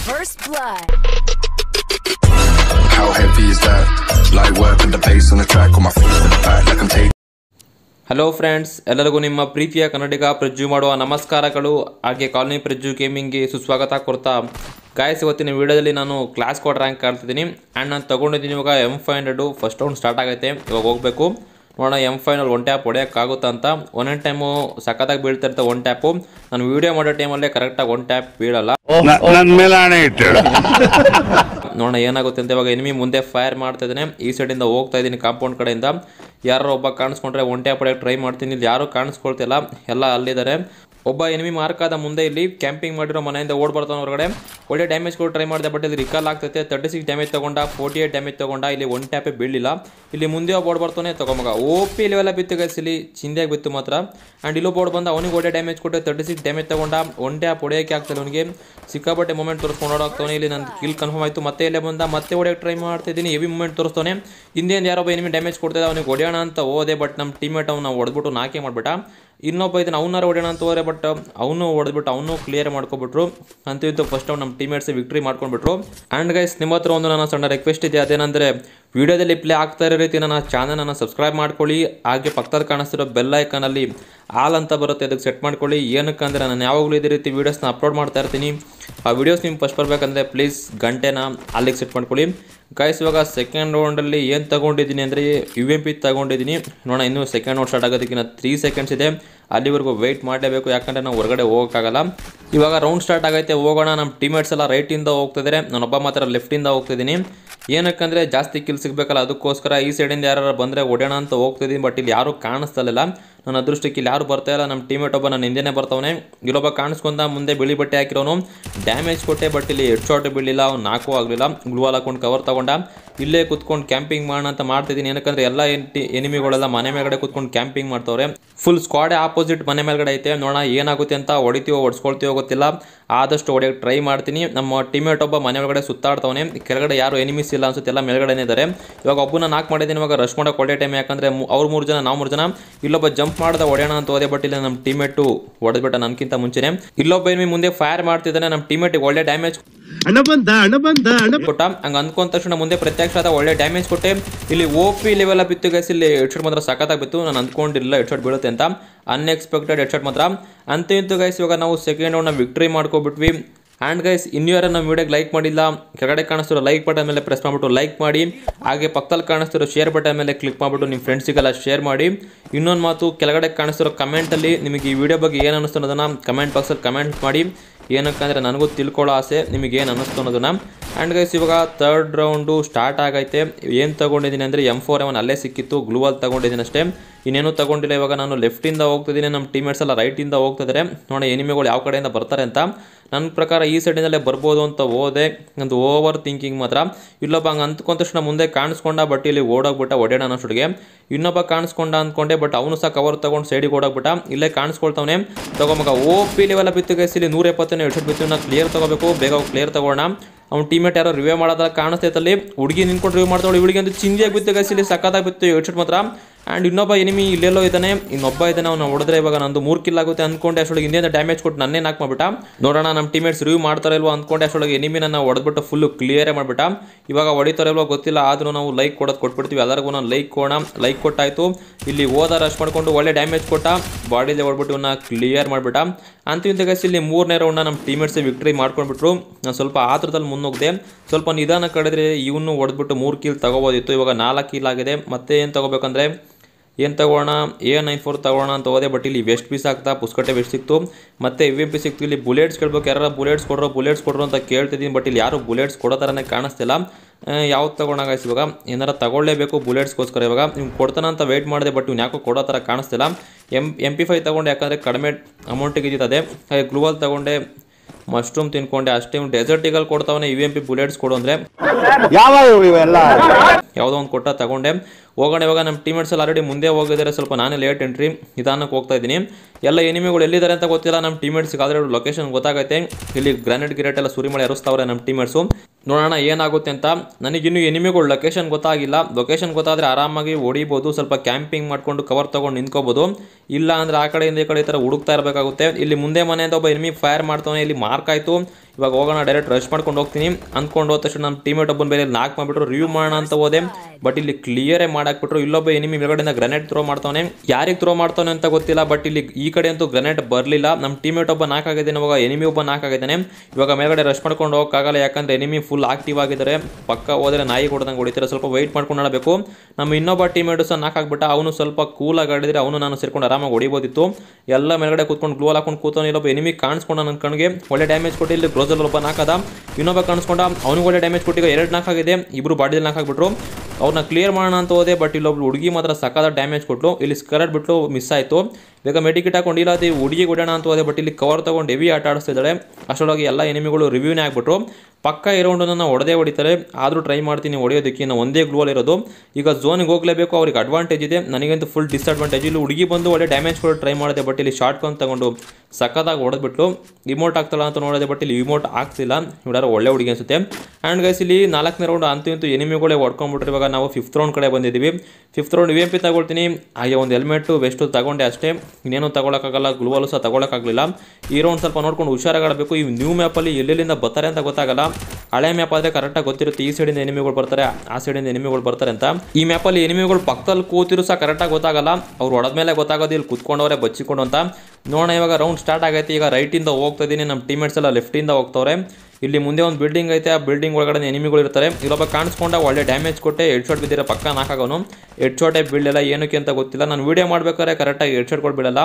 First blood. How heavy is that? Light work and the bass on the track, on my feet in the back, like I'm taking. Hello friends ಎಲ್ಲರಿಗೂ ನಿಮ್ಮ ಪ್ರೀತಿಯ ಕನ್ನಡಿಗ ಪ್ರಜ್ಜು ಮಾಡುವ ನಮಸ್ಕಾರಗಳು ಹಾಗೆ colony ಪ್ರಜ್ಜು ಗೇಮಿಂಗ್ಗೆ ಸುಸ್ವಾಗತ ಕೊಡ್ತಾ ಗಾಯಸ್ ಇವತ್ತಿನ ವೀಡಿಯೋದಲ್ಲಿ ನಾನು ಕ್ಲಾಸ್ ಕೋಡ್ ರ್ಯಾಂಕ್ ಕಾಣ್ತಿದ್ದೀನಿ ಆ್ಯಂಡ್ ನಾನು ತೊಗೊಂಡಿದ್ದೀನಿ ಇವಾಗ M five hundred first round start ಆಗೈತೆ ಇವಾಗ ಹೋಗಬೇಕು ನೋಡೋಣ ಎಂ ಫೈನಲ್ಲಿ ಒನ್ ಟ್ಯಾಪ್ ಹೊಡೆಯೋಕ್ಕಾಗುತ್ತಾ ಅಂತ. ಒಂದೊಂದು ಟೈಮು ಸಖತ್ತಾಗಿ ಬೀಳ್ತಾ ಇರ್ತಾರೆ ಒನ್ ಟ್ಯಾಪು ನಾನು ವೀಡಿಯೋ ಮಾಡೋ ಟೈಮಲ್ಲೇ ಕರೆಕ್ಟಾಗಿ ಒನ್ ಟ್ಯಾಪ್ ಬೀಳಲ್ಲ. ನೋಡೋಣ ಏನಾಗುತ್ತೆ ಅಂತ ಇವಾಗ ಎನಿಮಿ ಮುಂದೆ ಫೈರ್ ಮಾಡ್ತಾ ಇದ್ದೀನಿ. ಈ ಸೈಡಿಂದ ಹೋಗ್ತಾ ಇದ್ದೀನಿ ಕಾಂಪೌಂಡ್ ಕಡೆಯಿಂದ. ಯಾರೋ ಒಬ್ಬ ಕಾಣಿಸ್ಕೊಂಡ್ರೆ ಒನ್ ಟ್ಯಾಪ್ ಹೊಡೆಯೋಕ್ಕೆ ಟ್ರೈ ಮಾಡ್ತೀನಿ. ಇಲ್ಲಿ ಯಾರೂ ಕಾಣಿಸ್ಕೊಳ್ತಿಲ್ಲ. ಎಲ್ಲ ಅಲ್ಲಿದ್ದಾರೆ. ಒಬ್ಬ ಎನಿಮಿ ಮಾರ್ಕ್ ಆದ ಮುಂದೆ ಇಲ್ಲಿ ಕ್ಯಾಂಪಿಂಗ್ ಮಾಡಿರೋ ಮನೆಯಿಂದ ಓಡ್ ಬರ್ತಾನೆ ಹೊರಗಡೆ. ಒಳ್ಳೆ ಡ್ಯಾಮೇಜ್ ಕೂಡ ಟ್ರೈ ಮಾಡಿದೆ ಬಟ್ ಇಲ್ಲಿ ರಿಕಾಲ್ ಆಗ್ತೈತೆ. ತರ್ಟಿ ಸಿಕ್ಸ್ ಡ್ಯಾಮೇಜ್ ತಗೊಂಡ ಫೋರ್ಟಿ ಏಟ್ ಡ್ಯಾಮೇಜ್ ತಗೊಂಡ, ಇಲ್ಲಿ ಒನ್ ಟ್ಯಾಪೇ ಬೀಳಿಲ್ಲ ಇಲ್ಲಿ ಮುಂದೆ ಓಡ್ ಬರ್ತಾನೆ ತಗೊಂಬಗ ಓ ಪಿ ಲೆವೆಲ್ಲ ಬಿತ್ತು ಗೈಸ್ ಇಲ್ಲಿ ಚಿಂದಿಯಾಗಿ ಬಿತ್ತು ಮಾತ್ರ. ಆ್ಯಂಡ್ ಇಲ್ಲೂ ಬೋರ್ಡ್ ಬಂದ, ಅವನಿಗೆ ಒಳ್ಳೆ ಡ್ಯಾಮೇಜ್ ಕೊಟ್ಟು. ತರ್ಟಿ ಸಿಕ್ಸ್ ಡ್ಯಾಮೇಜ್ ತಗೊಂಡ ಒನ್ ಟ್ಯಾಪ್ ಹೊಡೆಯೋಕೆ ಆಗ್ತಿಲ್ಲ ಅವನಿಗೆ. ಸಿಕ್ಕಾಪಟ್ಟೆ ಮೂಮೆಂಟ್ ತೋರಿಸ್ಕೊಂಡು ಹೋಗ್ತಾನೆ. ಇಲ್ಲಿ ನನ್ನ ಕಿಲ್ ಕನ್ಫರ್ಮ್ ಆಯಿತು. ಮತ್ತೆ ಇಲ್ಲೇ ಬಂದ, ಮತ್ತೆ ಹೊಡೆಯೋಕೆ ಟ್ರೈ ಮಾಡ್ತಿದ್ದೀನಿ ಹೆವಿ ಮೂಮೆಂಟ್ ತೋರಿಸ್ತಾನೆ. ಹಿಂದೆ ಯಾರೊಬ್ಬ ಎನಿಮಿ ಡ್ಯಾಮೇಜ್ ಕೊಡ್ತಿದ್ದ ಅವನಿಗೆ ಹೊಡೆಯೋಣ ಅಂತ ಹೋದೆ ಬಟ್ ನಮ್ಮ ಟೀಮೇಟ್ ಅವ್ನ ಹೊಡೆದ್ಬಿಟ್ಟು ನಾಕೆ ಮಾಡಿಬಿಟ್ಟ. ಇನ್ನೊಬ್ಬ ಇದನ್ನ ಅವನಾರು ಹೊಡೆಯೋಣ ಅಂತ ಹೋದ್ರೆ ಬಟ್ ಅವನು ಹೊಡೆದ್ಬಿಟ್ಟು ಅವನು ಕ್ಲಿಯರ್ ಮಾಡ್ಕೊಬಿಟ್ರು. ಅಂತೂ ಇಂತೂ ಫಸ್ಟ್ ನಮ್ಮ ಟೀಮೇಟ್ಸ್ ವಿಕ್ಟ್ರಿ ಮಾಡ್ಕೊಂಡ್ಬಿಟ್ರು. ಆ್ಯಂಡ್ ಗೈಸ್ ನಿಮ್ಮ ಹತ್ರ ಒಂದು ನನ್ನ ಸಣ್ಣ ರಿಕ್ವೆಸ್ಟ್ ಇದೆ. ಅದೇನಂದರೆ ವಿಡಿಯೋದಲ್ಲಿ ಪ್ಲೇ ಆಗ್ತಾ ಇರೋ ರೀತಿ ನನ್ನ ಚಾನಲನ್ನು ಸಬ್ಸ್ಕ್ರೈಬ್ ಮಾಡ್ಕೊಳ್ಳಿ. ಹಾಗೆ ಪಕ್ಕದಲ್ಲಿ ಕಾಣಿಸ್ತಿರೋ ಬೆಲ್ ಐಕನಲ್ಲಿ ಆಲ್ ಅಂತ ಬರುತ್ತೆ, ಅದಕ್ಕೆ ಸೆಟ್ ಮಾಡ್ಕೊಳ್ಳಿ. ಏನಕ್ಕಂದರೆ ನಾನು ಯಾವಾಗಲೂ ಇದೇ ರೀತಿ ವೀಡಿಯೋಸ್ನ ಅಪ್ಲೋಡ್ ಮಾಡ್ತಾ ಇರ್ತೀನಿ. ಆ ವೀಡಿಯೋಸ್ ನಿಮ್ಗೆ ಫಸ್ಟ್ ಬರಬೇಕಂದ್ರೆ ಪ್ಲೀಸ್ ಗಂಟೆನ ಅಲ್ಲಿಗೆ ಸೆಟ್ ಮಾಡ್ಕೊಳ್ಳಿ. ಗೈಸ್ ಇವಾಗ ಸೆಕೆಂಡ್ ರೌಂಡಲ್ಲಿ ಏನು ತಗೊಂಡಿದ್ದೀನಿ ಅಂದರೆ ಯು ಎಂ ಪಿ ತಗೊಂಡಿದ್ದೀನಿ. ನೋಡೋಣ, ಇನ್ನೂ ಸೆಕೆಂಡ್ ರೌಂಡ್ ಸ್ಟಾರ್ಟ್ ಆಗೋದಕ್ಕಿಂತ ತ್ರೀ ಸೆಕೆಂಡ್ಸ್ ಇದೆ. ಅಲ್ಲಿವರೆಗೂ ವೆಯ್ಟ್ ಮಾಡಲೇಬೇಕು, ಯಾಕಂದರೆ ನಾವು ಹೊರಗಡೆ ಹೋಗೋಕ್ಕಾಗಲ್ಲ. ಇವಾಗ ರೌಂಡ್ ಸ್ಟಾರ್ಟ್ ಆಗೈತೆ, ಹೋಗೋಣ. ನಮ್ಮ ಟೀಮೇಟ್ಸ್ ಎಲ್ಲ ರೈಟಿಂದ ಹೋಗ್ತಿದ್ದಾರೆ ನಾನೊಬ್ಬ ಮಾತ್ರ ಲೆಫ್ಟಿಂದ ಹೋಗ್ತಿದ್ದೀನಿ ಏನಕ್ಕಂದರೆ ಜಾಸ್ತಿ ಕಿಲ್ ಸಿಗಬೇಕಲ್ಲ, ಅದಕ್ಕೋಸ್ಕರ ಈ ಸೈಡಿಂದ ಯಾರು ಬಂದರೆ ಹೊಡೆಯೋಣ ಅಂತ ಹೋಗ್ತಿದ್ದೀನಿ ಬಟ್ ಇಲ್ಲಿ ಯಾರೂ ಕಾಣಿಸ್ತಲಿಲ್ಲ ನನ್ನ ಅದೃಷ್ಟಕ್ಕೆ ಇಲ್ಲಿ ಯಾರು ಬರ್ತಾ ಇಲ್ಲ. ನಮ್ಮ ಟೀಮೇಟ್ ಒಬ್ಬ ನನ್ನ ಹಿಂದೆನೇ ಬರ್ತವನೆ. ಇಲ್ಲೊಬ್ಬ ಕಾಣಿಸ್ಕೊಂಡ ಮುಂದೆ ಬಿಳಿ ಬಟ್ಟೆ ಹಾಕಿರೋನು. ಡ್ಯಾಮೇಜ್ ಕೊಟ್ಟೆ ಬಟ್ ಇಲ್ಲಿ ಹೆಡ್ ಶಾಟ್ ಬೀಳಿಲ್ಲ ಅವ್ನು ನಾಲ್ಕು ಆಗಲಿಲ್ಲ. ಗ್ಲೂವಾಲ್ ಹಾಕೊಂಡು ಕವರ್ ತಗೊಂಡ. ಇಲ್ಲೇ ಕುತ್ಕೊಂಡು ಕ್ಯಾಂಪಿಂಗ್ ಮಾಡೋಣ ಅಂತ ಮಾಡ್ತಿದ್ದೀನಿ ಏನಕ್ಕಂದ್ರೆ ಎಲ್ಲ ಎನಿಮಿಗಳೆಲ್ಲ ಮನೆ ಮೇಲ್ಗಡೆ ಕುತ್ಕೊಂಡು ಕ್ಯಾಂಪಿಂಗ್ ಮಾಡ್ತವ್ರೆ. ಫುಲ್ ಸ್ಕ್ವಾಡೆ ಆಪೋಸಿಟ್ ಮನೆ ಮೇಲ್ಗಡೆ ಐತೆ. ನೋಡೋಣ ಏನಾಗುತ್ತೆ ಅಂತ ಹೊಡಿತೀವೋ, ಹೊಡ್ಸ್ಕೊಳ್ತೀವೋ ಗೊತ್ತಿಲ್ಲ. ಆದಷ್ಟು ಹೊಡೆಯೋಕೆ ಟ್ರೈ ಮಾಡ್ತೀನಿ. ನಮ್ಮ ಟೀಮೇಟ್ ಒಬ್ಬ ಮನೆ ಒಳಗಡೆ ಸುತ್ತಾಡ್ತವನೆ. ಕೆಳಗಡೆ ಯಾರು ಎನಿಮಿಸ್ ಇಲ್ಲ ಅನ್ಸುತ್ತೆ, ಎಲ್ಲ ಮೇಲ್ಗಡೆನೇ ಇದ್ದಾರೆ ಇವಾಗ ಒಬ್ಬನ ನಾಕ್ ಮಾಡಿದ್ದೀನಿ. ಇವಾಗ ರಶ್ ಮಾಡೋಕೆ ಒಳ್ಳೆ ಟೈಮ್ ಯಾಕಂದ್ರೆ ಅವ್ರು ಮೂರು ಜನ, ನಾವು ಮೂರು ಜನ. ಇಲ್ಲೊಬ್ಬ ಜಂಪ್ ಮಾಡ್ದ ಹೊಡೆಯೋಣ ಅಂತ ಹೋದೆ ಬಟ್ ಇಲ್ಲ ನಮ್ಮ ಟೀಮೇಟು ಹೊಡೆದ್ಬಿಟ್ಟ ನನ್ಕಿಂತ ಮುಂಚೆನೆ. ಇಲ್ಲೊಬ್ಬ ಏನ್ ಮುಂದೆ ಫೈರ್ ಮಾಡ್ತಿದ್ದಾನೆ ನಮ್ಮ ಟೀಮೇಟಿಗೆ ಒಳ್ಳೆ ಡ್ಯಾಮೇಜ್ ಕೊಟ್ಟ ಹಂಗ ಅಂದ್ಕೊಂಡ ತಕ್ಷಣ ಮುಂದೆ ಪ್ರತ್ಯಕ್ಷ ಆದ ಒಳ್ಳೆ ಡ್ಯಾಮೇಜ್ ಕೊಟ್ಟೆ. ಇಲ್ಲಿ ಓಪಿ ಪಿ ಲೆವೆಲ್ ಬಿತ್ತು ಗೈಸ್ ಇಲ್ಲಿ ಹೆಡ್ಶಾಟ್ ಮಾತ್ರ ಸಖತ್ತಾಗಿ ಬಿತ್ತು. ನಾನು ಅಂದ್ಕೊಂಡಿಲ್ಲ ಹೆಡ್ಶಾಟ್ ಬೀಳುತ್ತೆ ಅಂತ. ಅನ್ಎಕ್ಸ್ಪೆಕ್ಟೆಡ್ ಹೆಡ್ಶಾಟ್ ಮಾತ್ರ. ಅಂತ ಇಂತೂ ಗೈಸ್ ಇವಾಗ ನಾವು ಸೆಕೆಂಡ್ ರೌಂಡ್ನ ವಿಕ್ಟ್ರಿ ಮಾಡ್ಕೊಬಿಟ್ವಿ. ಆ್ಯಂಡ್ ಗೈಸ್ ಇನ್ನೂ ಯಾರು ನಮ್ಮ ವೀಡಿಯೋಗೆ ಲೈಕ್ ಮಾಡಿಲ್ಲ, ಕೆಳಗಡೆ ಕಾಣಿಸ್ತಿರೋ ಲೈಕ್ ಬಟನ್ ಮೇಲೆ ಪ್ರೆಸ್ ಮಾಡಿಬಿಟ್ಟು ಲೈಕ್ ಮಾಡಿ, ಹಾಗೆ ಪಕ್ಕದಲ್ಲಿ ಕಾಣಿಸ್ತಿರೋ ಶೇರ್ ಬಟನ್ ಮೇಲೆ ಕ್ಲಿಕ್ ಮಾಡಿಬಿಟ್ಟು ನಿಮ್ಮ ಫ್ರೆಂಡ್ಸಿಗೆಲ್ಲ ಶೇರ್ ಮಾಡಿ. ಇನ್ನೊಂದು ಮಾತು, ಕೆಳಗಡೆ ಕಾಣಿಸ್ತಿರೋ ಕಮೆಂಟಲ್ಲಿ ನಿಮಗೆ ಈ ವಿಡಿಯೋ ಬಗ್ಗೆ ಏನು ಅನ್ನಿಸ್ತು ಅನ್ನೋದನ್ನ ಕಮೆಂಟ್ ಬಾಕ್ಸಲ್ಲಿ ಕಮೆಂಟ್ ಮಾಡಿ. ಏನಕ್ಕಂದರೆ ನನಗೂ ತಿಳ್ಕೊಳ್ಳೋ ಆಸೆ, ನಿಮಗೆ ಏನು ಅನ್ನಿಸ್ತು ಅನ್ನೋದನ್ನ. ಆ್ಯಂಡ್ ಗೈಸ್ ಇವಾಗ ತರ್ಡ್ ರೌಂಡು ಸ್ಟಾರ್ಟ್ ಆಗೈತೆ. ಏನು ತೊಗೊಂಡಿದ್ದೀನಿ ಅಂದರೆ ಎಂ ಫೋರ್ ಎವನ್ ಅಲ್ಲೇ ಸಿಕ್ಕಿತ್ತು ಗ್ಲೂವಲ್ ತಗೊಂಡಿದ್ದೀನಿ ಅಷ್ಟೇ. ಇನ್ನೇನು ತಗೊಂಡಿಲ್ಲ ಇವಾಗ ನಾನು ಲೆಫ್ಟಿಂದ ಹೋಗ್ತಿದ್ದೀನಿ ನಮ್ಮ ಟೀಮೇಟ್ಸ್ ಎಲ್ಲ ರೈಟಿಂದ ಹೋಗ್ತಿದ್ದಾರೆ ನೋಡಿ ಎನಿಮಿಗಳು ಯಾವ ಕಡೆಯಿಂದ ಬರ್ತಾರೆ ಅಂತ. ನನ್ನ ಪ್ರಕಾರ ಈ ಸೈಡಿನಲ್ಲೇ ಬರ್ಬೋದು ಅಂತ ಹೋದೆ. ಒಂದು ಓವರ್ ಥಿಂಕಿಂಗ್ ಮಾತ್ರ. ಇಲ್ಲೊಬ್ಬ ಹಂಗೆ ಅಂದ್ಕೊಂಡ ತಕ್ಷಣ ಮುಂದೆ ಕಾಣಿಸ್ಕೊಂಡ ಬಟ್ ಇಲ್ಲಿ ಓಡೋಗ್ಬಿಟ್ಟ ಒಡೆಯೋಣ ಅನ್ನೋಷ್ಟಿಗೆ ಇನ್ನೊಬ್ಬ ಕಾಣಿಸ್ಕೊಂಡ ಅಂದ್ಕೊಂಡೆ ಬಟ್ ಅವನು ಸಹ ಕವರ್ ತೊಗೊಂಡು ಸೈಡಿಗೆ ಓಡೋಗ್ಬಿಟ್ಟ. ಇಲ್ಲೇ ಕಾಣಿಸ್ಕೊಳ್ತಾವನೆ. ತಗೊಂಬಗ ಓ ಪಿ ಲೆವೆಲ್ಲ ಬಿತ್ತು ಗೈಸ್ ಇಲ್ಲಿ ನೂರ ಎಪ್ಪತ್ತನೇ ಎಷ್ಟು ಬಿತ್ತು ಕ್ಲಿಯರ್ ತಗೋಬೇಕು. ಬೇಗ ಕ್ಲಿಯರ್ ತಗೋಣ. ಅವ್ನು ಟೀಮೇಟ್ ಯಾರೋ ರಿವ್ಯೂ ಮಾಡೋದಾಗ ಕಾಣಿಸ್ತೈತಲ್ಲಿ ಹುಡುಗಿ ನಿಂತ್ಕೊಂಡು ರಿವ್ಯೂ ಮಾಡ್ತಾಳೆ. ಹುಡುಗಿ ಒಂದು ಚಿಂದಿಯಾಗಿ ಬಿತ್ತು ಗೈಸ್ ಇಲ್ಲಿ ಸಖತ್ತಾಗಿ ಬಿತ್ತು ಹೆಡ್ಶೆಟ್ ಮಾತ್ರ. ಆ್ಯಂಡ್ ಇನ್ನೊಬ್ಬ ಎನಿಮಿ ಇಲ್ಲೆಲ್ಲೋ ಇದ್ದಾನೆ. ಇನ್ನೊಬ್ಬ ಇದ್ದಾನೆ, ಅವ್ನು ಹೊಡೆದ್ರೆ ಇವಾಗ ನಂದು ಮೂರು ಕಿಲ್ ಆಗುತ್ತೆ ಅಂದ್ಕೊಂಡೆ ಅಷ್ಟೊಳಗೆ ಹಿಂದೆ ಡ್ಯಾಮೇಜ್ ಕೊಟ್ಟು ನನ್ನೇ ನಾಕ್ ಮಾಡ್ಬಿಟ್ಟ. ನೋಡೋಣ ನಮ್ಮ ಟೀಮೇಟ್ಸ್ ರಿವ್ಯೂ ಮಾಡ್ತಾರೆ ಇಲ್ವೋ ಅಂದ್ಕೊಂಡೆ ಅಷ್ಟೊಳಗೆ ಎನಿಮಿ ನನ್ನ ಹೊಡೆದ್ಬಿಟ್ಟು ಫುಲ್ ಕ್ಲಿಯರೇ ಮಾಡ್ಬಿಟ್ಟ. ಇವಾಗ ಹೊಡಿತಾರೆ ಇಲ್ವೋ ಗೊತ್ತಿಲ್ಲ. ಆದರೂ ನಾವು ಲೈಕ್ ಕೊಡೋದು ಕೊಟ್ಬಿಡ್ತೀವಿ. ಎಲ್ಲರಿಗೂ ನಾನು ಲೈಕ್ ಕೊಡೋಣ. ಲೈಕ್ ಕೊಟ್ಟಾಯ್ತು. ಇಲ್ಲಿ ಹೋದ ರಶ್ ಮಾಡಿಕೊಂಡು ಒಳ್ಳೆ ಡ್ಯಾಮೇಜ್ ಕೊಟ್ಟ. ಬಾಡಿಲೇ ಹೊಡ್ಬಿಟ್ಟು ಇವನ್ನ ಕ್ಲಿಯರ್ ಮಾಡ್ಬಿಟ್ಟ. ಗೈಸ್ ಇಲ್ಲಿ ಮೂರನೇ ರೌಂಡ್ನ ನಮ್ಮ ಟೀಮೇಟ್ಸ್ ವಿಕ್ಟ್ರಿ ಮಾಡ್ಕೊಂಡ್ಬಿಟ್ರು. ನಾನು ಸ್ವಲ್ಪ ಆತರದಲ್ಲಿ ಮುನ್ನೋಗಿದೆ ಸ್ವಲ್ಪ ನಿಧಾನ ಕಡಿದ್ರೆ ಇವನು ಹೊಡೆದ್ಬಿಟ್ಟು ಮೂರು ಕೀಲ್ ತಗೋಬೋದಿತ್ತು. ಇವಾಗ ನಾಲ್ಕು ಕೀಲ್ ಆಗಿದೆ. ಮತ್ತೆ ಏನು ತಗೋಬೇಕಂದ್ರೆ, ಏನು ತಗೋಣ? ಎ ನೈನ್ ಫೋರ್ ತಗೋಣ ಅಂತ ಹೋದೆ ಬಟ್ ಇಲ್ಲಿ ವೆಸ್ಟ್ ಪೀಸ್ ಆಗ್ತಾ ಪುಸ್ಕಟ್ಟೆ ವೆಸ್ಟ್ ಸಿಕ್ತು. ಮತ್ತೆ ಇ ಪಿ ಸಿಕ್ತು. ಇಲ್ಲಿ ಬುಲೆಟ್ಸ್ ಕೇಳ್ಬೇಕು. ಯಾರು ಬುಲೆಟ್ಸ್ ಕೊಡ್ರೋ ಬುಲೆಟ್ಸ್ ಕೊಡ್ರೋ ಅಂತ ಕೇಳ್ತಿದ್ದೀನಿ ಬಟ್ ಇಲ್ಲಿ ಯಾರು ಬುಲೆಟ್ಸ್ ಕೊಡೋ ಥರನೇ ಕಾಣಿಸ್ತಿಲ್ಲ. ಯಾವ್ದು ತಗೊಂಡಾಗ ಇವಾಗ? ಏನಾರ ತಗೊಳ್ಳೇಬೇಕು ಬುಲೆಟ್ಸ್ಗೋಸ್ಕರ ಇವಾಗ. ನೀವು ಕೊಡ್ತಾನ ಅಂತ ವೆಯ್ಟ್ ಮಾಡಿದೆ ಬಟ್ ಇವ್ನು ಯಾಕೋ ಕೊಡೋ ಥರ ಕಾಣಿಸ್ತಿಲ್ಲ. ಎಂ ಎಂ ಪಿ ಫೈ ತೊಗೊಂಡೆ, ಯಾಕಂದರೆ ಕಡಿಮೆ ಅಮೌಂಟಿಗೆ ಇದ್ದಿದೆ ಹಾಗೆ ಗ್ಲೂವಲ್ ತಗೊಂಡೆ ಮಶ್ರೂಮ್ ತಿನ್ಕೊಂಡೆ ಅಷ್ಟೇ ಡೆಸರ್ಟ್ ಡೆಸರ್ಟಿಗಲ್ಲಿ ಕೊಡ್ತಾವನೆ ಯು ಎಂ ಪಿ ಬುಲೆಟ್ಸ್ ಕೊಡು ಅಂದ್ರೆ. ಯಾವ ಇವೆಲ್ಲ? ಯಾವುದೋ ಒಂದು ಕೊಟ್ಟ ತಗೊಂಡೆ. ಹೋಗೋಣ, ಇವಾಗ ನಮ್ಮ ಟೀಮೇಟ್ಸ್ ಎಲ್ಲ ಆಲ್ರೆಡಿ ಮುಂದೆ ಹೋಗಿದ್ದಾರೆ ಸ್ವಲ್ಪ ನಾನೇ ಲೇಟ್ ಎಂಟ್ರಿ ನಿಧಾನಕ್ಕೆ ಹೋಗ್ತಾ ಇದ್ದೀನಿ. ಎಲ್ಲ ಎನಿಮಿಗಳು ಎಲ್ಲಿದ್ದಾರೆ ಅಂತ ಗೊತ್ತಿಲ್ಲ. ನಮ್ಮ ಟೀಮೇಟ್ಸ್ಗೆ ಆದರೆ ಲೊಕೇಶನ್ ಗೊತ್ತಾಗೈತೆ. ಇಲ್ಲಿ ಗ್ರಾನೈಟ್ ಗಿರೇಟ್ ಎಲ್ಲ ಸುರಿಮಳೆ ಎರಸ್ತಾವ್ರೆ ನಮ್ಮ ಟೀಮೇಟ್ಸು ನೋಡೋಣ ಏನಾಗುತ್ತೆ ಅಂತ. ನನಗಿನ್ನೂ ಎನಿಮಿಗಳು ಲೊಕೇಶನ್ ಗೊತ್ತಾಗಿಲ್ಲ. ಲೊಕೇಶನ್ ಗೊತ್ತಾದರೆ ಆರಾಮಾಗಿ ಹೊಡಿಬೋದು ಸ್ವಲ್ಪ ಕ್ಯಾಂಪಿಂಗ್ ಮಾಡಿಕೊಂಡು ಕವರ್ ತೊಗೊಂಡು ನಿಂತ್ಕೋಬೋದು. ಇಲ್ಲ ಅಂದರೆ ಆ ಕಡೆಯಿಂದ ಈ ಕಡೆ ಈ ಥರ ಹುಡುಕ್ತಾ ಇರಬೇಕಾಗುತ್ತೆ. ಇಲ್ಲಿ ಮುಂದೆ ಮನೆಯಿಂದ ಒಬ್ಬ ಎನಿಮಿ ಫೈರ್ ಮಾಡ್ತಾನೆ ಇಲ್ಲಿ ಮಾರ್ಕ್ ಆಯಿತು. ಇವಾಗ ಹೋಗೋಣ ಡೈರೆಕ್ಟ್ ರಶ್ ಮಾಡ್ಕೊಂಡು ಹೋಗ್ತೀನಿ. ಅಂದ್ಕೊಂಡು ಹೋದ ತಕ್ಷಣ ನಮ್ಮ ಟೀಮೇಟ್ ಒಬ್ಬನ ಮೇಲೆ ನಾಲ್ಕು ಮಾಡಿಬಿಟ್ರು. ರಿವ್ಯೂ ಮಾಡೋಣ ಅಂತ ಹೋದೆ. ಬಟ್ ಇಲ್ಲಿ ಕ್ಲಿಯರೇ ಮಾಡಾಕ್ಬಿಟ್ರು. ಇಲ್ಲೊಬ್ಬ ಎನಿಮಿ ಮೇಲ್ಗಡೆಯಿಂದ ಗ್ರನೇಡ್ ಥ್ರೋ ಮಾಡ್ತಾನೆ ಯಾರಿಗೆ ಥ್ರೋ ಮಾಡ್ತಾನೆ ಅಂತ ಗೊತ್ತಿಲ್ಲ ಬಟ್ ಇಲ್ಲಿ ಈ ಕಡೆ ಅಂತೂ ಗ್ರನೇಡ್ ಬರಲಿಲ್ಲ. ನಮ್ಮ ಟೀಮೇಟ್ ಒಬ್ಬ ನಾಕ್ ಆಗಿದ್ದೇನೆ, ಇವಾಗ ಎನಿಮಿ ಒಬ್ಬ ನಾಕ್ ಆಗಿದ್ದಾನೆ. ಇವಾಗ ಮೇಲ್ಗಡೆ ರಶ್ ಮಾಡ್ಕೊಂಡು ಹೋಗೋಕ್ಕಾಗಲ್ಲ, ಯಾಕಂದ್ರೆ ಎನಿಮಿ ಫುಲ್ ಆಕ್ಟಿವ್ ಆಗಿದ್ದಾರೆ. ಪಕ್ಕ ಹೋದರೆ ನಾಯಿ ಕೊಡ್ದಂಗೆ ಹೊಡಿತಾರೆ. ಸ್ವಲ್ಪ ವೆಯ್ಟ್ ಮಾಡ್ಕೊಂಡು ಆಡಬೇಕು ನಮ್ಮ ಇನ್ನೊಬ್ಬ ಟೀಮೇಟು ಸಹ ನಾಕ್ ಆಗ್ಬಿಟ್ಟ. ಅವನು ಸ್ವಲ್ಪ ಕೂಲಾಗಿ ಆಡಿದರೆ ಅವನು ನಾನು ಸೇರ್ಕೊಂಡು ಆರಾಮಾಗಿ ಹೊಡಿಬೋದಿತ್ತು. ಎಲ್ಲ ಮೇಲ್ಗಡೆ ಕೂತ್ಕೊಂಡು ಗ್ಲೂ ಹಾಕೊಂಡು ಕೂತಾನೆ ಇಲ್ಲೊಬ್ಬ ಎನಿಮಿ ಕಾಣಿಸ್ಕೊಂಡ ನನ್ನ ಕಣ್ಗೆ. ಒಳ್ಳೆ ಡ್ಯಾಮೇಜ್ ಕೊಟ್ಟು ಇಲ್ಲಿ ಗ್ರೋಸಲ್ಲಿ ಒಬ್ಬ ನಾಕದ ಇನ್ನೊಬ್ಬ ಕಾಣಿಸ್ಕೊಂಡ. ಅವನಿಗೆ ಒಳ್ಳೆ ಡ್ಯಾಮೇಜ್ ಕೊಟ್ಟಿಗೆ. ಎರಡು ನಾಕ್ ಆಗಿದೆ. ಇಬ್ರು ಬಾಡಿಲಿ ನಾಕ್ ಆಗ್ಬಿಟ್ರು. ಅವ್ರನ್ನ ಕ್ಲಿಯರ್ ಮಾಡೋಣ ಅಂತ ಹೋದೆ ಬಟ್ ಇಲ್ಲೊಬ್ರು ಹುಡುಗಿ ಮಾತ್ರ ಸಕಾದ ಡ್ಯಾಮೇಜ್ ಕೊಟ್ಟು ಇಲ್ಲಿ ಸ್ಕರ್ಟ್ ಬಿಟ್ಟು ಮಿಸ್ ಆಯಿತು. ಬೇಗ ಮೆಡಿಕಿಟ್ ಹಾಕೊಂಡು ಇಲ್ಲ ಅದು ಹುಡುಗಿ ಗುಡೋಣ ಅಂತ ಹೋದೆ ಬಟ್ ಇಲ್ಲಿ ಕವರ್ ತೊಗೊಂಡು ಹೆವಿ ಆಟ ಆಡಿಸ್ತಿದ್ದಾಳೆ. ಅಷ್ಟರೊಳಗೆ ಎಲ್ಲ ಎನಿಮಿಗಳು ರಿವ್ಯೂನೇ ಆಗ್ಬಿಟ್ರು. ಪಕ್ಕ ಇರೋಂಡನ್ನು ಹೊಡೆದೇ ಹೊಡಿತಾರೆ. ಆದರೂ ಟ್ರೈ ಮಾಡ್ತೀನಿ, ಹೊಡೆಯೋದಕ್ಕೆ ಇನ್ನು ಒಂದೇ ಗ್ಲೋಲ್ ಇರೋದು. ಈಗ ಝೋನಿಗೆ ಹೋಗಲೇಬೇಕು, ಅವ್ರಿಗೆ ಅಡ್ವಾಂಟೇಜ್ ಇದೆ. ನನಗಂತೂ ಫುಲ್ ಡಿಸ್ಅಡ್ವಾಂಟೇಜ್ ಇಲ್ಲಿ ಹುಡುಗಿ ಬಂದು ಒಳ್ಳೆ ಡ್ಯಾಮೇಜ್ ಕೊಡೋ ಟ್ರೈ ಮಾಡಿದೆ ಬಟ್ ಇಲ್ಲಿ ಶಾರ್ಟ್ ಕನ್ ತಗೊಂಡು ಸಕ್ಕದಾಗಿ ಹೊಡೆದ್ಬಿಟ್ಟು ಇಮೋಟ್ ಆಗ್ತಲ್ಲ ಅಂತ ನೋಡಿದೆ ಬಟ್ ಇಲ್ಲಿ ಇಮೋಟ್ ಆಗ್ತಿಲ್ಲ. ಇವರಾರು ಒಳ್ಳೆ ಹುಡುಗಿ ಅನಿಸುತ್ತೆ. ಆ್ಯಂಡ್ ಗೈಸ್ ಇಲ್ಲಿ ನಾಲ್ಕನೇ ರೌಂಡ್ ಅಂತೂ ಇಂತೂ ಎನಿಮಿಗಳೇ ಹೊಡ್ಕೊಂಡ್ಬಿಟ್ರೆ. ಇವಾಗ ನಾವು ಫಿಫ್ತ್ ರೌಂಡ್ ಕಡೆ ಬಂದಿದ್ದೀವಿ. Fifth round V M P ತಗೊಳ್ತೀನಿ. ಹಾಗೆ ಒಂದು ಹೆಲ್ಮೆಟ್ಟು ವೆಸ್ಟು ತಗೊಂಡೆ ಅಷ್ಟೇ. ಇನ್ನೇನು ತಗೊಳಕ್ಕಾಗಲ್ಲ ಗ್ಲೂವಲು ಸಹ ತಗೊಳಕ್ಕಾಗಲಿಲ್ಲ. ಈ ರೌಂಡ್ ಸ್ವಲ್ಪ ನೋಡ್ಕೊಂಡು ಹುಷಾರಾಗಬೇಕು ಈ ನ್ಯೂ ಮ್ಯಾಪಲ್ಲಿ ಎಲ್ಲೆಲ್ಲಿಂದ ಬರ್ತಾರೆ ಅಂತ ಗೊತ್ತಾಗಲ್ಲ. ಹಳೆ ಮ್ಯಾಪ್ ಆದರೆ ಕರೆಕ್ಟಾಗಿ ಗೊತ್ತಿರುತ್ತೆ. ಈ ಸೈಡಿಂದ ಎನಿಮಿಗಳು ಬರ್ತಾರೆ, ಆ ಸೈಡಿಂದ ಎನಿಮಿಗಳು ಬರ್ತಾರೆ ಅಂತ. ಈ ಮ್ಯಾಪಲ್ಲಿ ಎನಿಮಿಗಳು ಪಕ್ಕದಲ್ಲಿ ಕೂತಿರು ಸಹ ಕರೆಕ್ಟಾಗಿ ಗೊತ್ತಾಗಲ್ಲ. ಅವ್ರು ಹೊಡೆದ್ಮೇಲೆ ಗೊತ್ತಾಗೋದು ಇಲ್ಲಿ ಕುತ್ಕೊಂಡವ್ರೆ, ಬಚ್ಚಿಕೊಂಡು ಅಂತ. ನೋಡೋಣ ಇವಾಗ ರೌಂಡ್ ಸ್ಟಾರ್ಟ್ ಆಗೈತೆ. ಈಗ ರೈಟಿಂದ ಹೋಗ್ತಾ ಇದ್ದೀನಿ ನಮ್ಮ ಟೀಮೇಟ್ಸ್ ಎಲ್ಲ ಲೆಫ್ಟಿಂದ ಹೋಗ್ತವ್ರೆ. ಇಲ್ಲಿ ಮುಂದೆ ಒಂದು ಬಿಲ್ಡಿಂಗ್ ಐತೆ. ಆ ಬಿಲ್ಡಿಂಗ್ ಒಳಗಡೆ ಎನಿಮಿಗಳು ಇರ್ತಾರೆ. ಇಲ್ಲೊಬ್ಬ ಕಾಣಿಸ್ಕೊಂಡ ಒಳ್ಳೆ ಡ್ಯಾಮೇಜ್ ಕೊಟ್ಟೆ. ಹೆಡ್ ಶಾಟ್ ಬಿದ್ದಿರೋ ಪಕ್ಕ ನಾಕಾಗೋನು ಹೆಡ್ ಶಾಟೇ ಬೀಳಲ್ಲ ಏನಕ್ಕೆ ಅಂತ ಗೊತ್ತಿಲ್ಲ. ನಾನು ವಿಡಿಯೋ ಮಾಡ್ಬೇಕಾದ್ರೆ ಕರೆಕ್ಟಾಗಿ ಹೆಡ್ ಶಾಟ್ಗಳು ಬೀಳಲ್ಲ.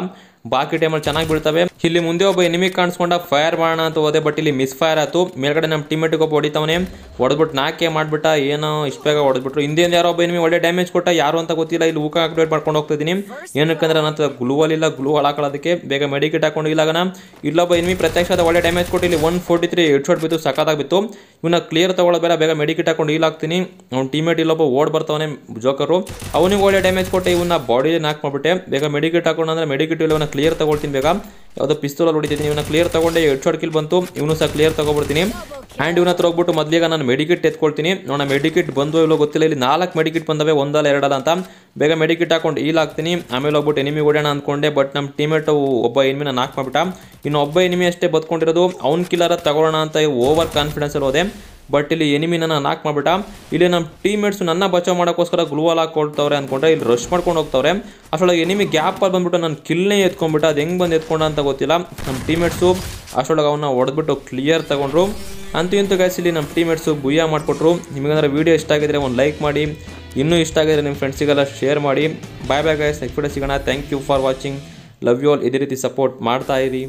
ಬಾಕಿ ಟೈಮಲ್ಲಿ ಚೆನ್ನಾಗಿ ಬೀಳ್ತವೆ. ಇಲ್ಲಿ ಮುಂದೆ ಒಬ್ಬ ಎನಿಮಿ ಕಾಣಿಸ್ಕೊಂಡ ಫೈರ್ ಮಾಡೋಣ ಅಂತ ಹೋದೆ ಬಟ್ ಇಲ್ಲಿ ಮಿಸ್ ಫೈರ್ ಆಯ್ತು. ಮೇಲ್ಗಡೆ ನಮ್ಮ ಟೀಮೇಟಿಗೆ ಒಬ್ಬ ಹೊಡಿತವನೇ. ಹೊಡೆದ್ಬಿಟ್ಟು ನಾಕೆ ಮಾಡ್ಬಿಟ್ಟ, ಏನೋ ಇಷ್ಟು ಬೇಗ ಹೊಡೆದ್ಬಿಟ್ರು. ಹಿಂದಿಂದ ಯಾರೋ ಒಬ್ಬ ಎನಿಮಿ ಒಳ್ಳೆ ಡ್ಯಾಮೇಜ್ ಕೊಟ್ಟ, ಯಾರು ಅಂತ ಗೊತ್ತಿಲ್ಲ. ಇಲ್ಲಿ ಊಕ ಅಪ್ಡೇಟ್ ಮಾಡ್ಕೊಂಡು ಹೋಗ್ತಾ ಇದ್ದೀನಿ ಏನಕ್ಕಂದ್ರೆ ನನ್ನ ಹತ್ರ ಗ್ಲೂವಲ್ಲಿಲ್ಲ ಗ್ಲೂ ಹಾಕೊಳ್ಳೋದಕ್ಕೆ ಬೇಗ ಮೆಡಿಕೇಟ್ ಹಾಕೊಂಡು ಇಲ್ಲಾಗನ ಇಲ್ಲೊಬ್ಬ ಎನಿಮಿ ಪ್ರತ್ಯಕ್ಷದ ಒಳ್ಳೆ ಡ್ಯಾಮೇಜ್ ಕೊಟ್ಟು, ಇಲ್ಲಿ one forty three head shot ಬಿತ್ತು. ಸಖತ್ತಾಗಿತ್ತು ಇವನ್ನ ಕ್ಲಿಯರ್ ತಗೊಳ್ಳೋ ಬೇಡ, ಬೇಗ ಮೆಡಿಕೇಟ್ ಹಾಕೊಂಡು ಇಲ್ಲ ಹಾಕ್ತೀನಿ ಅವ್ನು ಟೀಮೇಟ್ ಇಲ್ಲೊಬ್ಬ ಓಡ್ ಬರ್ತಾವನೆ ಜೋಕರು ಅವನಿಗೆ ಒಳ್ಳೆ ಡ್ಯಾಮೇಜ್ ಕೊಟ್ಟೆ ಇವನ್ನ ಬಾಡಿ ನಾಕ್ ಮಾಡ್ಬಿಟ್ಟೆ. ಬೇಗ ಮೆಡಿಕೇಟ್ ಹಾಕೊಂಡು, ಅಂದ್ರೆ ಮೆಡಿಕೇಟ್ ಇಲ್ಲ ಇವನ್ನ ಕ್ಲಿಯರ್ ತಗೊಳ್ತೀನಿ ಬೇಗ. ಯಾವುದೋ ಪಿಸ್ತೂಲಲ್ಲಿ ಹೊಡಿತೀನಿ ಇವನ್ನ ಕ್ಲಿಯರ್ ತಗೊಂಡೆ ಹೆಡ್ ಶಾಟ್ ಕಿಲ್ ಬಂತು, ಇವನು ಸಹ ಕ್ಲಿಯರ್ ತಗೊಬಿಡ್ತೀನಿ. ಆ್ಯಂಡ್ ಇವನ ಹತ್ರ ಹೋಗ್ಬಿಟ್ಟು ಮೊದಲಿಗೆ ನಾನು ಮೆಡಿಕಿಟ್ ಎತ್ಕೊಳ್ತೀನಿ. ನೋಡೋಣ ಮೆಡಿಕಿಟ್ ಬಂದು ಇಲ್ಲೋ ಗೊತ್ತಿಲ್ಲ, ಇಲ್ಲಿ ನಾಲ್ಕು ಮೆಡಿಕಿಟ್ ಬಂದವೆ, ಒಂದಲ್ಲ ಎರಡಲ್ಲ ಅಂತ. ಬೇಗ ಮೆಡಿಕಿಟ್ ಹಾಕೊಂಡು ಈಲ್ ಹಾಕ್ತೀನಿ ಆಮೇಲೆ ಹೋಗ್ಬಿಟ್ಟು ಎನಿಮಿ ಹೊಡೆಯೋಣ ಅಂದ್ಕೊಂಡೆ ಬಟ್ ನಮ್ಮ ಟೀಮೇಟ್ ಒಬ್ಬ ಎನಿಮಿನ ನಾಕ್ ಮಾಡ್ಬಿಟ್ಟ. ಇನ್ನು ಒಬ್ಬ ಎನಿಮಿ ಅಷ್ಟೇ ಬದ್ಕೊಂಡಿರೋದು, ಅವ್ನ ಕಿಲ್ಲರ ತಗೊಳ್ಳೋಣ ಅಂತ ಓವರ್ ಕಾನ್ಫಿಡೆನ್ಸಲ್ಲಿ ಹೋದೆ. ಬಟ್ ಇಲ್ಲಿ ಎನಿಮಿನ ನಾಕ್ ಮಾಡ್ಬಿಟ್ಟ. ಇಲ್ಲಿ ನಮ್ಮ ಟೀಮೇಟ್ಸ್ ನನ್ನ ಬಚಾವ್ ಮಾಡೋಕ್ಕೋಸ್ಕರ ಗ್ಲೂವಲ್ ಹಾಕೊಳ್ತವ್ರೆ ಅಂದ್ಕೊಂಡ್ರೆ ಇಲ್ಲಿ ರಶ್ ಮಾಡ್ಕೊಂಡು ಹೋಗ್ತವ್ರೆ. ಅಷ್ಟೊಳಗೆ ಎನಿಮಿ ಗ್ಯಾಪಲ್ಲಿ ಬಂದ್ಬಿಟ್ಟು ನಾನು ಕಿಲ್ನೇ ಎತ್ಕೊಂಡ್ಬಿಟ್ಟು. ಅದು ಹೆಂಗೆ ಬಂದು ಎತ್ಕೊಂಡ ಅಂತ ಗೊತ್ತಿಲ್ಲ. ನಮ್ಮ ಟೀಮೇಟ್ಸು ಅಷ್ಟೊಳಗೆ ಅವನ್ನ ಹೊಡೆದ್ಬಿಟ್ಟು ಕ್ಲಿಯರ್ ತಗೊಂಡ್ರು. ಅಂತೂ ಇಂತೂ ಇಲ್ಲಿ ನಮ್ಮ ಟೀಮೇಟ್ಸು ಬುಯ್ಯ ಮಾಡಿಕೊಟ್ರು. ನಿಮಗಂದ್ರೆ ವೀಡಿಯೋ ಇಷ್ಟ ಆಗಿದ್ರೆ ಒಂದು ಲೈಕ್ ಮಾಡಿ. ಇನ್ನೂ ಇಷ್ಟ ಆಗಿದ್ರೆ ನಿಮ್ಮ ಫ್ರೆಂಡ್ಸಿಗೆಲ್ಲ ಶೇರ್ ಮಾಡಿ. ಬಾಯ್ ಬಾಯ್ ಗೈಸ್ ನೆಕ್ಸ್ಟ್ ಸಿಗೋಣ. Thank you for watching love you all ಇದೇ ರೀತಿ ಸಪೋರ್ಟ್ ಮಾಡ್ತಾ ಇರಿ.